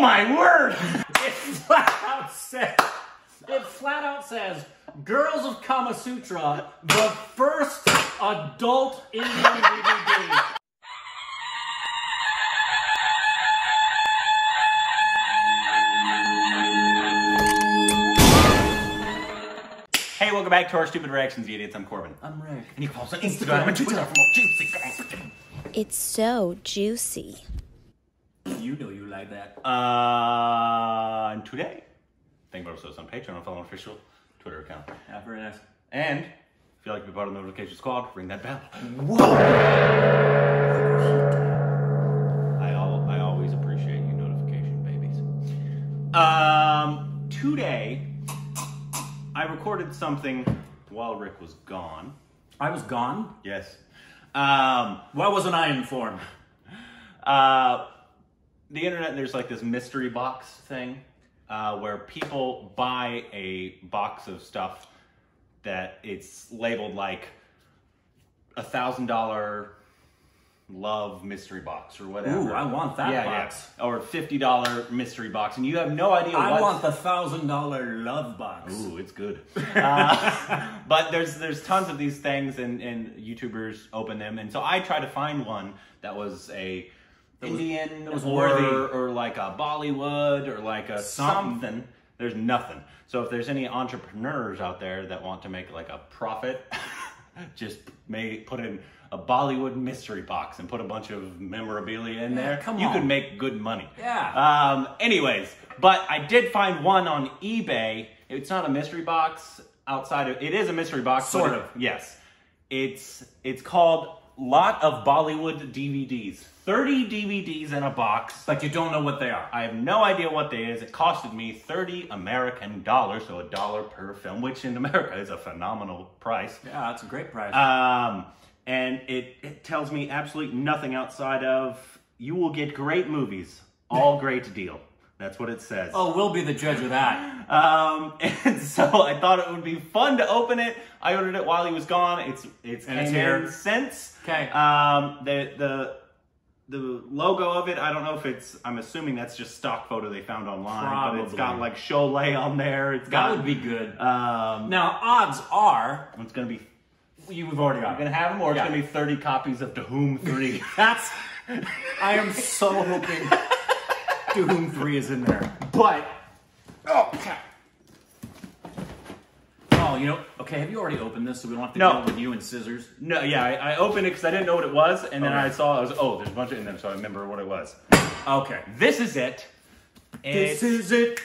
Oh my word! It flat out says, it flat out says, Girls of Kama Sutra, the first adult Indian DVD. Hey, welcome back to our stupid reactions, you idiots. I'm Korbin. I'm Rick. And you can follow us on Instagram and Twitter for more juicy content. It's so juicy. You know you like that. Uh, and today, think about us on Patreon and follow our official Twitter account. Yeah, very nice. And if you'd like to be part of the notification squad, ring that bell. I, al- I always appreciate you notification babies. Um, today, I recorded something while Rick was gone. I was gone. Yes. Um, Why wasn't I informed? uh, the internet, there's like this mystery box thing uh, where people buy a box of stuff that it's labeled like a thousand dollar love mystery box or whatever. Ooh, I want that yeah, box. Yeah. Or fifty dollar mystery box, and you have no idea. I what's- want the thousand dollar love box. Ooh, it's good. Uh, but there's there's tons of these things, and, and YouTubers open them, and so I tried to find one that was a Indian that was or, worthy. or like a Bollywood or like a Something. something. There's nothing. So if there's any entrepreneurs out there that want to make like a profit, just may put in a Bollywood mystery box and put a bunch of memorabilia in Yeah, there. come you on. could make good money. Yeah. Um, anyways, but I did find one on eBay. It's not a mystery box outside of it is a mystery box. Sort it- of. Yes. It's it's called Lot of Bollywood DVDs. 30 DVDs in a box. But you don't know what they are. I have no idea what they is. It costed me 30 American dollars, so a dollar per film, which in America is a phenomenal price. Yeah, that's a great price. Um, and it, it tells me absolutely nothing outside of you will get great movies, all great deal. That's what it says. oh, we'll be the judge of that. Um, and so I thought it would be fun to open it. I ordered it while he was gone. It's it's And it's here. since. 'Kay. Um, the the the logo of it, I don't know if it's. I'm assuming that's just stock photo they found online, but it's got like Sholay on there. It's That got would be good. Um, now, odds are it's gonna be. you've already got You're gonna have them, or it's gonna be 30 copies of Doom 3. That's. I am so hoping Doom 3 is in there. But. Oh, okay. Oh, you know, okay, have you already opened this so we don't have to No. deal with you and scissors? no, yeah, I, I opened it because I didn't know what it was, and then Okay. I saw I was oh, there's a bunch of in them, so I remember what it was. Okay. This is it. This is it.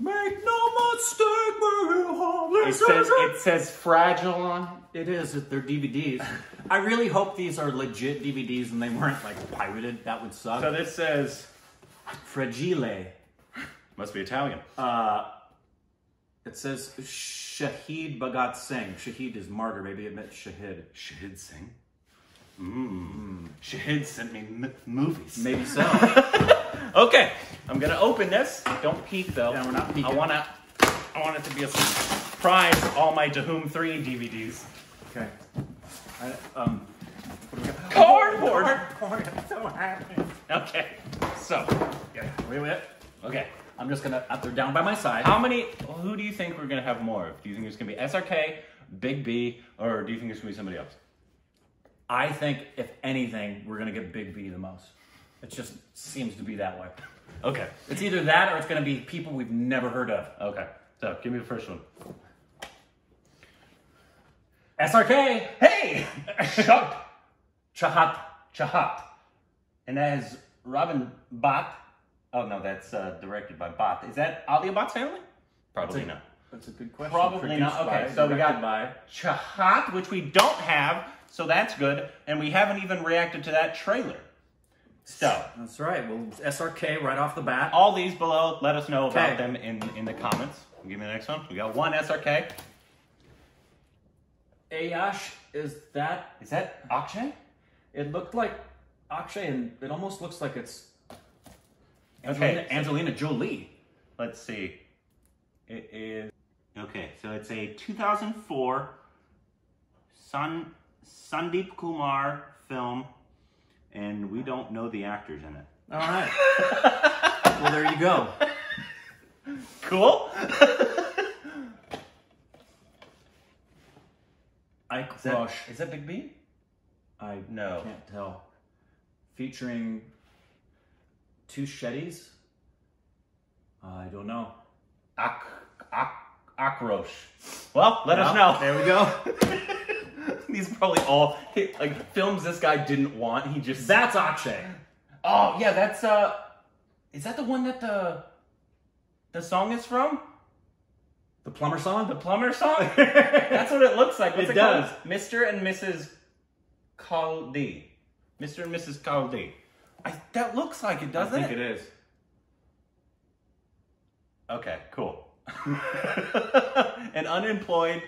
Make no mistake, It says it says fragile on. It is. They're DVDs. I really hope these are legit DVDs and they weren't like pirated. That would suck. So this says Fragile. must be Italian. Uh, it says Shaheed Bhagat Singh. Shaheed is martyr. Maybe it meant Shahid. Shahid Singh. Mmm. Shahid sent me m- movies. Maybe so. Okay, I'm gonna open this. Don't peek though. Yeah, we're not peeking. I wanna, I want it to be a surprise. All my Doom 3 DVDs. okay. I, um. What do we got? Cardboard. Cardboard. I'm so happy. Okay, so Yeah. Wait, wait. okay. I'm just gonna. They're down by my side. How many? Who do you think we're gonna have more of? Do you think it's gonna be SRK, Big B, or do you think it's gonna be somebody else? I think, if anything, we're gonna get Big B the most. It just seems to be that way. Okay. It's either that or it's gonna be people we've never heard of. Okay. So give me the first one. SRK! Hey, Chuck Chahat. Chahat, and that is Robin Bhatt. Oh no, that's uh, directed by Bhatt. Is that Alia Bhatt's family? Probably not. That's a good question. Probably not. Okay, by, so we got- by. Chahat, which we don't have, so that's good. And we haven't even reacted to that trailer. So, That's right. Well, SRK right off the bat. all these below, let us know about Okay. them in, in the comments. Give me the next one. We got one SRK. Ayash, is that? Is that Akshay? It looked like Akshay, and it almost looks like it's Okay. Angelina, Angelina Jolie. Let's see. It is. Okay, so it's a 2004 Sun, Sandeep Kumar film, and we don't know the actors in it. All right. well, there you go. Cool. Ike Is that, Rush. is that Big B? I No. can't tell. Featuring two Shetties. I don't know. Ak, ak, Akrosh. Well, let us know. There we go. These are probably all like films this guy didn't want. He just That's Akshay. Oh yeah, that's uh, is that the one that the the song is from? The plumber song? The plumber song? that's what it looks like. What's It it, called? does. Mr. and Mrs. Khiladi. Mr. and Mrs. Khiladi. I that looks like it, doesn't I think it is. Okay, cool. An unemployed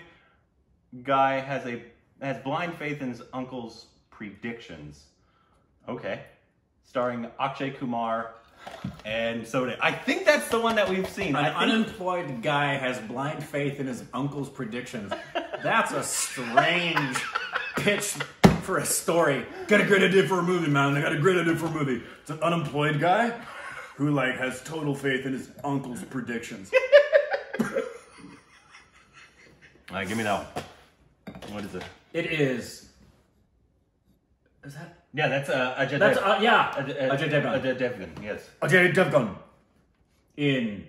guy has a has blind faith in his uncle's predictions. Okay. Starring Akshay Kumar and Soda. I think that's the one that we've seen. An unemployed guy has blind faith in his uncle's predictions. That's a strange pitch for a story. Got a great idea for a movie, man. I got a great idea for a movie. It's an unemployed guy who like has total faith in his uncle's predictions. All right, give me that one. What is it? It is. Is that? Yeah, that's uh, Ajay That's Dev- uh, yeah. Ajay, Ajay Devgan. Ajay Devgan, yes. Ajay Devgan in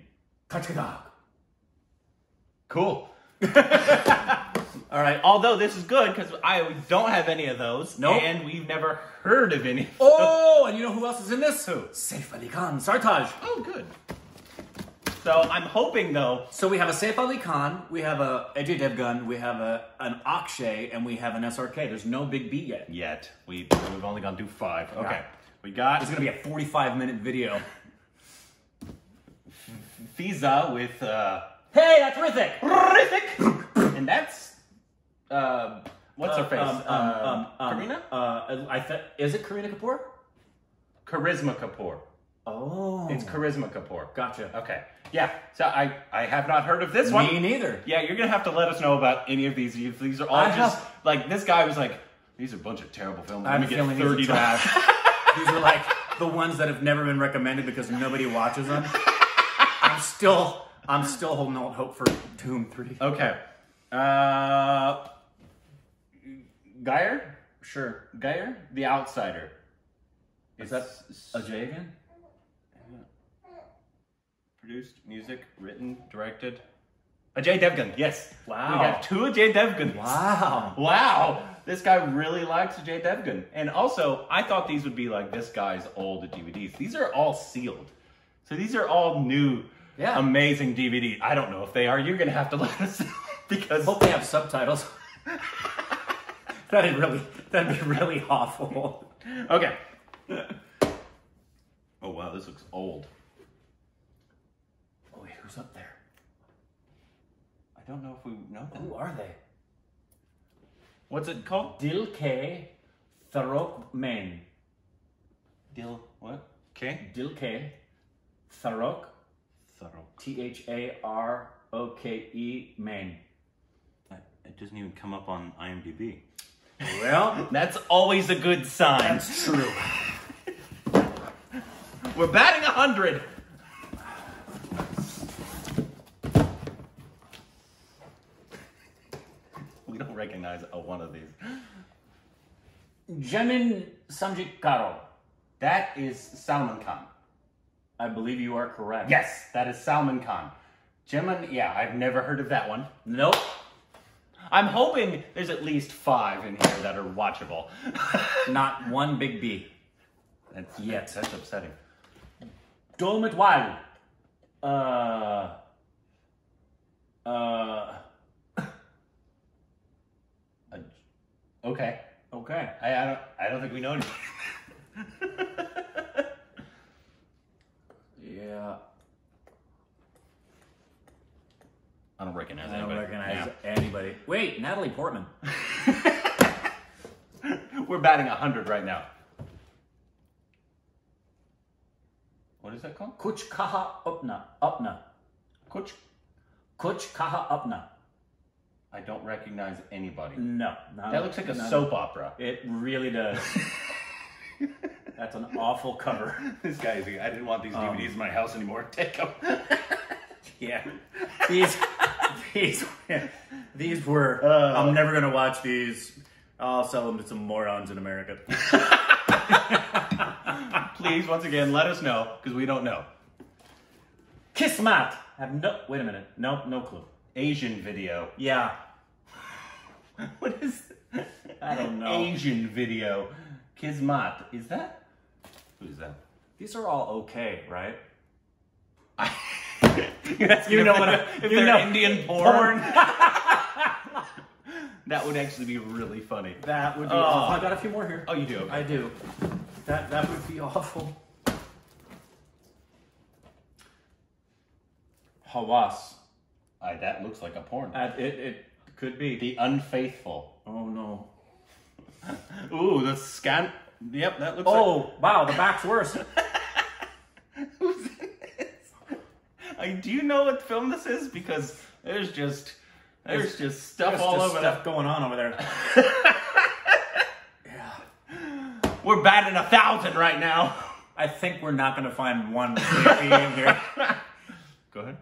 Kachkadag. Cool. All right. Although this is good because I don't have any of those, Nope. and we've never heard of any. Oh, and you know who else is in this? Who? Saif Ali Khan, Sartaj. Oh, good. So I'm hoping though. So we have a Saif Ali Khan, we have a Ajay Devgan, we have a an Akshay, and we have an SRK. There's no Big B yet. Yet we we've only gone through five. Okay, Yeah. we got It's gonna be a 45 minute video. Fiza with uh, Hey, that's Hrithik. Hrithik, and that's uh, what's her face? Um, um, uh, um, um, Kareena, Uh, I th- is it Kareena Kapoor? Karisma Kapoor. Oh, It's Karisma Kapoor. gotcha. Okay, yeah. So I I have not heard of this one. Me neither. Yeah, you're gonna have to let us know about any of these. These are all I just have- like this guy was like, these are a bunch of terrible films. I Let have me get feeling these are thirty trash. These are like the ones that have never been recommended because nobody watches them. I'm still, I'm still holding out hope for Doom Three. okay. Uh, Geyer, Sure. Geyer, The Outsider. Is that It's Ajay again? produced, music, written, directed? Ajay Devgan. Yes. Wow. We got two Ajay Devgans. Wow. Wow, this guy really likes Ajay Devgan. And also, I thought these would be like this guy's old DVDs. These are all sealed. So these are all new, Yeah. amazing DVDs. I don't know if they are. You're going to have to let us know because Hope they have subtitles. that'd really, that'd be really awful. Okay. oh, wow, this looks old. Oh wait, who's up there? I don't know if we know that. Who are they? What's it called? Dilke K, Tharok Main. Dil, what? Okay. Dil K, Tharok, T H A R O K E Main. It doesn't even come up on IMDb. Well, That's always a good sign. that's true. We're batting a 100. We don't recognize a one of these. Jaanam Samjha Karo. That is Salman Khan. I believe you are correct. Yes, that is Salman Khan. Jimin, yeah, I've never heard of that one. Nope. I'm hoping there's at least five in here that are watchable. Not one big B. that's, Yet. That's upsetting. Dolmet Wal. Uh. Uh. Okay. Okay. I, I don't. I don't think we know. anything. Yeah. I don't recognize I don't anybody. recognize anybody. Wait, Natalie Portman. We're batting 100 right now. What is that called? Kuch Kaha Upna. Upna. Kuch. Kuch Kaha Upna. I don't recognize anybody. No. no That looks like a soap opera. It really does. That's an awful cover. This guy's. I didn't want these um, DVDs in my house anymore. Take them. Yeah. These these these were Uh. I'm never gonna watch these. I'll sell them to some morons in America. Please, once again, let us know because we don't know. Kismat. Have no wait a minute. No, no clue. Asian video. Yeah. What is? I don't know. Asian video. Kismat. Is that? Who's that? These are all okay, right? That's You know what I- If you they're know- Indian porn. that would actually be really funny. That would be Oh. awful. I got a few more here. Oh, you do. Okay. I do. That that would be awful. Hawas. I, that looks like a porn. Uh, it it could be. the Unfaithful. oh no. Ooh, the scan. Yep, that looks like. Oh wow, the back's worse. Who's in this? I, do you know what film this is? Because there's just there's just stuff There's all just over. stuff that. going on over there. yeah. We're batting a thousand right now. I think we're not going to find one in here. Go ahead.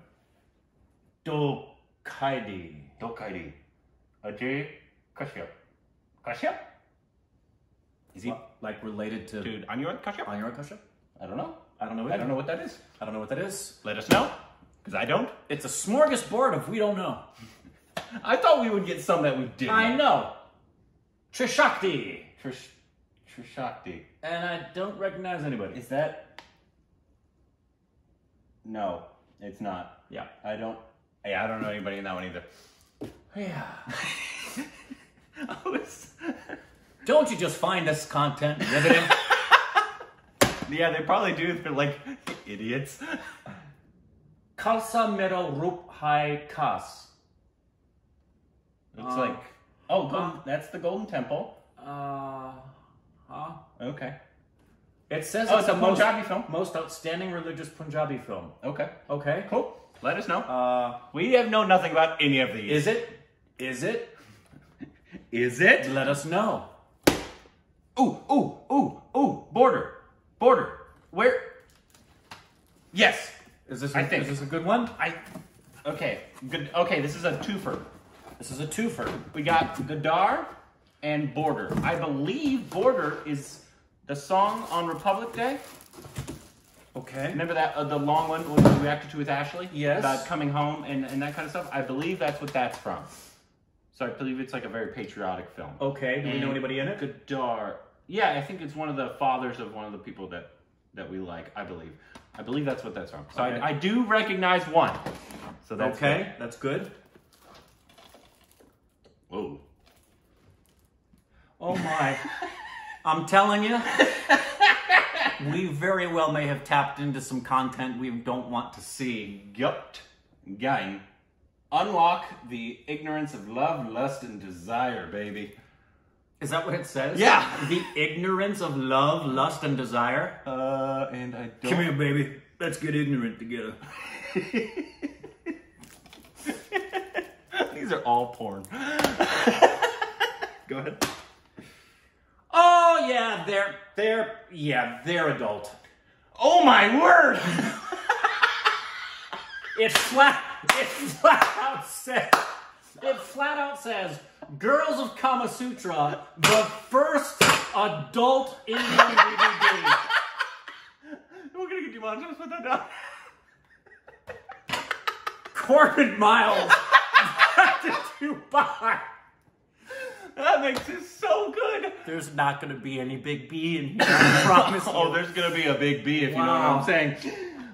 Dokaidi. Dokaidi. Ajay Kashyap. Kashyap? Is he? Like related to Dude, Anurag Kashyap? Anurag Kashyap? I don't know. I don't know. I don't know what that is. I don't know what that is. Let us know. Because I don't. It's a smorgasbord of we don't know. I thought we would get some that we didn't. I know. Trishakti. Trish, Trishakti. And I don't recognize anybody. Is that? No, it's not. Yeah. I don't. Yeah, I don't know anybody in that one either. Yeah. Was. Don't you just find this content riveting? Yeah, they probably do. They're like idiots. Kalsa Mero Rup Hai Kas. Looks Uh, like. Oh, golden, uh, that's the Golden Temple. Uh, huh? Okay. It says Oh, it's a most, Punjabi film. most outstanding religious Punjabi film. Okay. Okay. Cool. Let us know. Uh, we have known nothing about any of these. is it? Is it? Is it? Let us know. Ooh, ooh, ooh, ooh. Border. Border. Where? Yes. Is this? I A, think- Is this a good one? I. Okay. Good. Okay. This is a twofer. This is a twofer. We got Gadar and Border. I believe Border is the song on Republic Day. Okay. Remember that uh, the long one we reacted to with Ashley? Yes. About coming home and, and that kind of stuff. I believe that's what that's from. So I believe it's like a very patriotic film. Okay. Do we know anybody in it? Gadar. Yeah, I think it's one of the fathers of one of the people that that we like. I believe. I believe that's what that's from. So Okay. I, I do recognize one. So that's okay. That's good. good. Whoa. Oh my. I'm telling you, we very well may have tapped into some content we don't want to see. Yup. Gang. Unlock the ignorance of love, lust, and desire, baby. Is that what it says? Yeah. The ignorance of love, lust, and desire. Uh, and I don't. Come here, baby. Let's get ignorant together. These are all porn. Go ahead. Oh yeah, they're they're yeah they're adult. Oh my word! It flat it flat out says it flat out says Girls of Kama Sutra, the first adult Indian DVD. We're gonna get demonetized. Put that down. Korbin Miles. What did you buy? That makes it so good. There's not going to be any big B in here. I promise you. Oh, there's gonna be a big B if you know what I'm saying.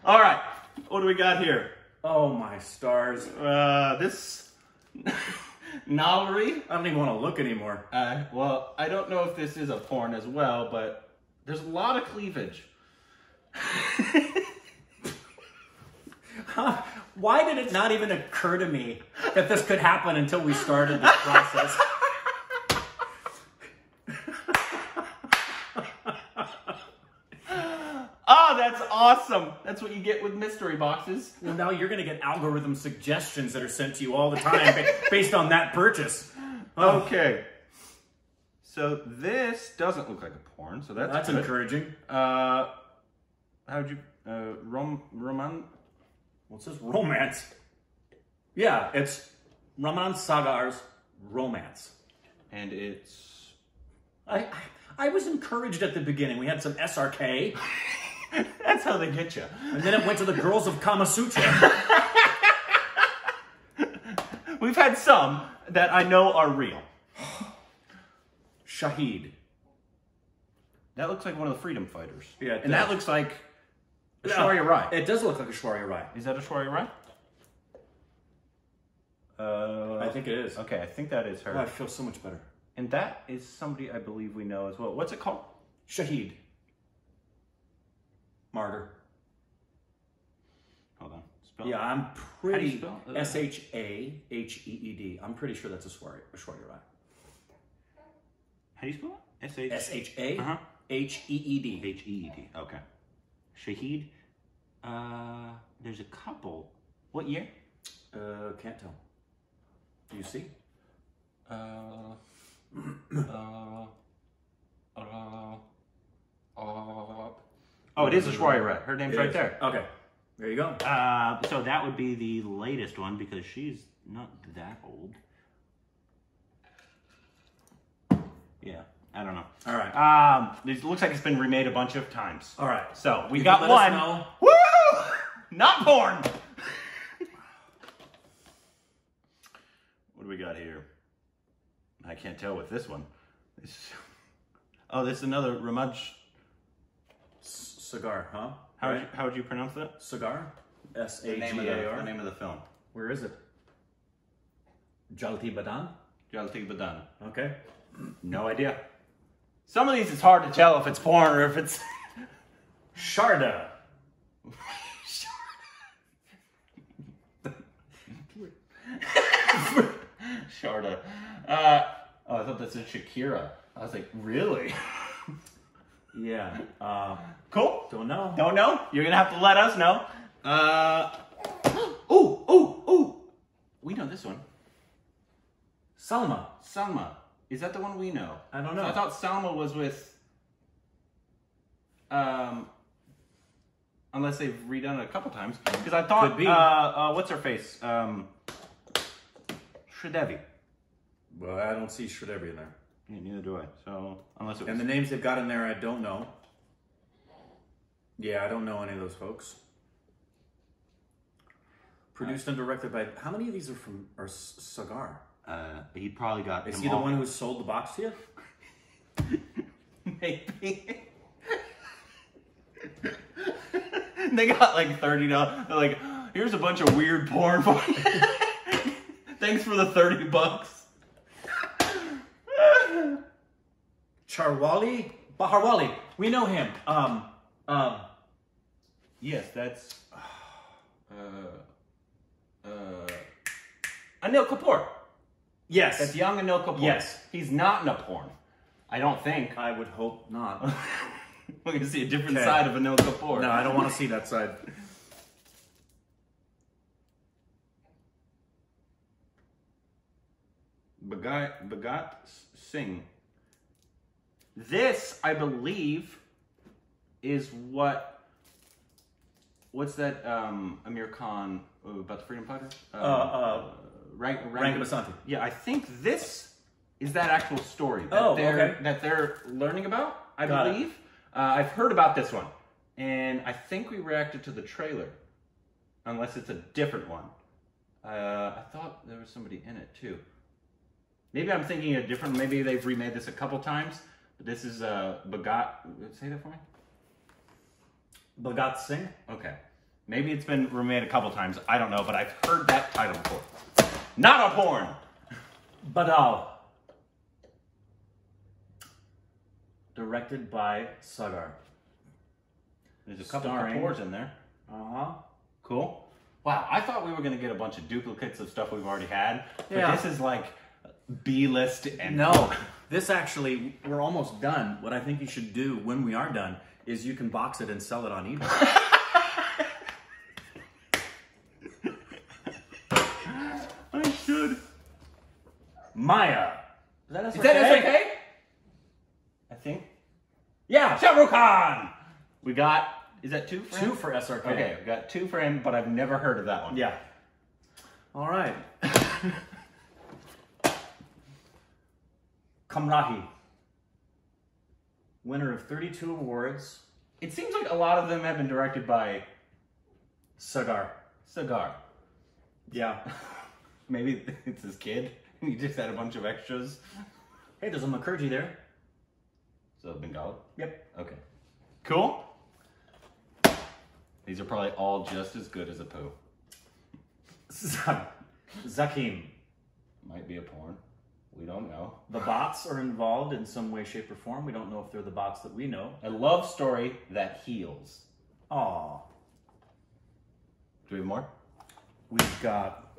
All right, what do we got here? Oh my stars! Uh, this Nallery. I don't even want to look anymore. Uh, well, I don't know if this is a porn as well, but there's a lot of cleavage. Why did it not even occur to me that this could happen until we started this process? Oh, that's awesome. That's what you get with mystery boxes. Well, now you're going to get algorithm suggestions that are sent to you all the time based on that purchase. Okay. So this doesn't look like a porn, so that's That's good. encouraging. Uh, how'd you uh Rom Roman? What's this? Romance. Yeah, it's Raman Sagar's romance. And it's I, I I was encouraged at the beginning. We had some SRK, that's how they get you. and then it went to the girls of Kama Sutra. We've had some that I know are real. Shaheed. That looks like one of the freedom fighters. Yeah, it and that looks like Aishwarya Rai. It does look like a Rai. Is that Aishwarya Rai? Uh, I think it is. Okay, I think that is her. Oh, I feel so much better. And that is somebody I believe we know as well. What's it called? Shaheed. Martyr. Hold on. Spell Yeah, I'm pretty spell it? S H A H E E D. I'm pretty sure that's a Shwarya, a Shwarya Rai. How do you spell it? S H S H A Uh-huh. H E E D. H E E D. Okay. Shaheed. Uh, there's a couple. What year? Uh, can't tell. Do you see? Uh, uh, uh, uh, oh, it is Aishwarya Rai. Her name's It right is. there. Okay. There you go. Uh, so that would be the latest one because she's not that old. Yeah, I don't know. All right. Um, it looks like it's been remade a bunch of times. All right. So we You got can let us one. Woo! Not porn. what do we got here? I can't tell with this one. This- oh, this is another Ramaj. C- cigar, huh? How would Right? you, how would you pronounce that? Cigar? S A G A R. The name, of the, A the R. name of the film. Where is it? Jalti Badan? Jalti Badan. Okay. No idea. Some of these it's hard to tell if it's porn or if it's. Sharda. Sharda. Uh, oh, I thought that said Shakira. I was like, really? Yeah. Uh, cool. don't know. Don't know. You're gonna have to let us know. Uh, ooh, ooh, ooh. We know this one. Salma. Salma. Is that the one we know? I don't know. I thought Salma was with. Um. Unless they've redone it a couple times, because I thought, Could be. Uh, uh, what's her face? Um, Sridevi. Well, I don't see Sridevi in there. Yeah, neither do I. So unless it was And the names they've got in there, I don't know. Yeah, I don't know any of those folks. Produced and directed by. How many of these are from are Cigar? uh, he probably got. Is he the all. one who sold the box to you? Maybe. they got like thirty dollars. They're like, here's a bunch of weird porn for you. Thanks for the thirty bucks. Gharwali Baharwali. We know him. Um, um, yes, that's. Uh, uh, Anil Kapoor. yes. That's young Anil Kapoor. Yes. he's not in a porn. I don't think. I would hope not. We're gonna see a different Okay. side of Anil Kapoor. no, I don't want to see that side. Bhagat, Bhagat Singh. This, I believe, is what. What's that? Um, Aamir Khan about the freedom fighter? Uh, uh, Rank, Rank Basanti. Yeah, I think this is that actual story that Oh, they're okay. that they're learning about. I Got believe. Uh, I've heard about this one, and I think we reacted to the trailer, unless it's a different one. Uh, I thought there was somebody in it too. Maybe I'm thinking a different. Maybe they've remade this a couple times, this is uh, Bhagat. Say that for me. Bhagat Singh. Okay. Maybe it's been remade a couple times. I don't know, but I've heard that title before. Not a porn. Badal. Directed by Sagar. There's a couple Starring- Kapoors in there. Uh huh. Cool. Wow, I thought we were gonna get a bunch of duplicates of stuff we've already had, but Yeah. this is like B list and No, this actually, we're almost done. What I think you should do when we are done is you can box it and sell it on eBay. I should. Maya. Is that Is that okay? Rukh Khan. We got, is that two for Two him? for SRK. Okay, we got two for him, but I've never heard of that one. Yeah. All right. Kamrahi. Winner of 32 awards. It seems like a lot of them have been directed by Sagar. Sagar. Yeah. Maybe it's his kid. He just had a bunch of extras. Hey, there's a Mukherjee there. So Bengali. Yep. Okay. Cool. These are probably all just as good as a poo. Zakim. Might be a porn. We don't know. The bots are involved in some way, shape, or form. We don't know if they're the bots that we know. A love story that heals. Aw. Do we have more? We've got.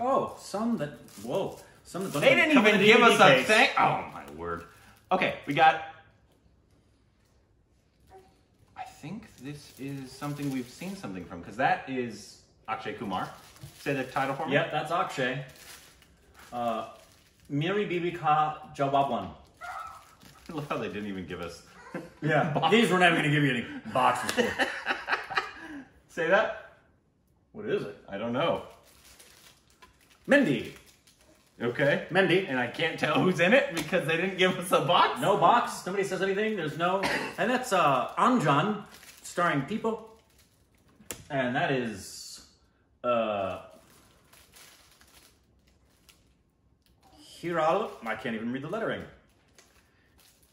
Oh, some that. Whoa. Some that don't They didn't come in even the give DVD us a case. thing. Oh my word. Okay, we got. I think this is something we've seen something from because that is Akshay Kumar. Say the title for me. Yep, that's Akshay. Uh, Miri Bibi Ka Jawabwan. I love how they didn't even give us. Yeah. These we're never going to give you any boxes for. Say that. what is it? I don't know. Mindy. Okay. Mendy. And I can't tell who's in it because they didn't give us a box. No box. Nobody says anything. There's no. And that's uh, Anjan, starring People. And that is. Uh, Hiral. I can't even read the lettering.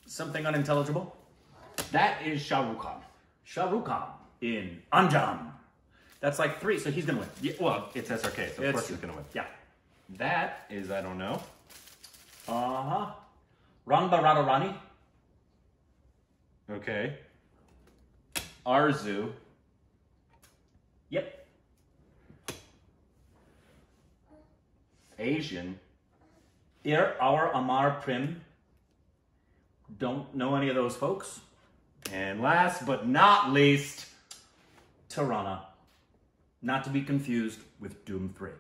Something unintelligible. That is Shah Rukh Khan. Shah Rukh Khan in Anjam. That's like three, so he's gonna win. Yeah, well, it's SRK, so of course he's gonna win. Yeah. That is, I don't know. Uh huh. Ranba Radharani. Okay. Arzu. Yep. Asian. Our Amar Prem. Don't know any of those folks. And last but not least, Tirana. Not to be confused with Doom 3.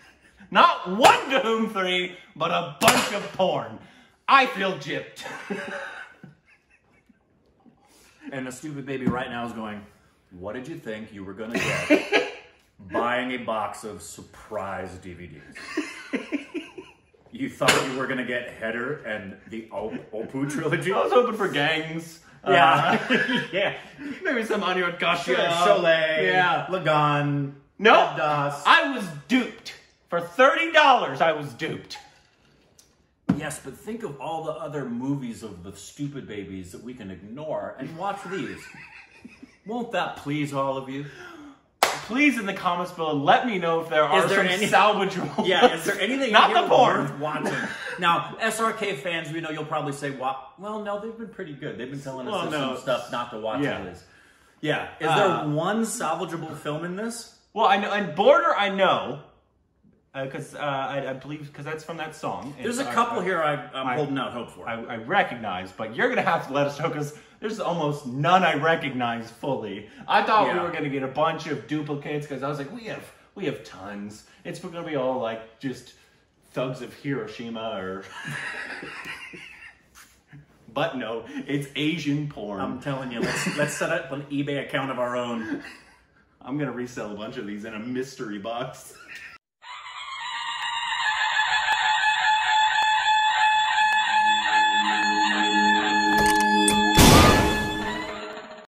not one Doom 3, but a bunch of porn. I feel gypped. And the stupid baby right now is going, What did you think you were going to get buying a box of surprise DVDs? You thought you were going to get Header and the Op- Apu trilogy? I was hoping for gangs. Yeah. yeah. Uh, maybe some Anya Kasha. Sholay. Yeah. Lagaan. Nope. Das. I was duped. For $30, I was duped. Yes, but think of all the other movies of the stupid babies that we can ignore and watch these. Won't that please all of you? Please, in the comments below, let me know if there are there some any- salvageable. Yeah, is there anything Not the porn. worth watching? Now, SRK fans, we know you'll probably say, "Well, well, no, they've been pretty good. They've been telling us Well, no. some stuff not to watch Yeah. this." Yeah, is Uh, there one salvageable film in this? Well, I know, and Border, I know, because uh, I, I believe because that's from that song. There's a couple I, here I, I'm I- holding out hope for. I, I recognize, but you're gonna have to let us know because there's almost none I recognize fully. I thought we were gonna get a bunch of duplicates because I was like, we have we have tons. It's gonna be all like just thugs of Hiroshima or. but no, it's Asian porn. I'm telling you, let's let's set up an eBay account of our own. I'm gonna resell a bunch of these in a mystery box.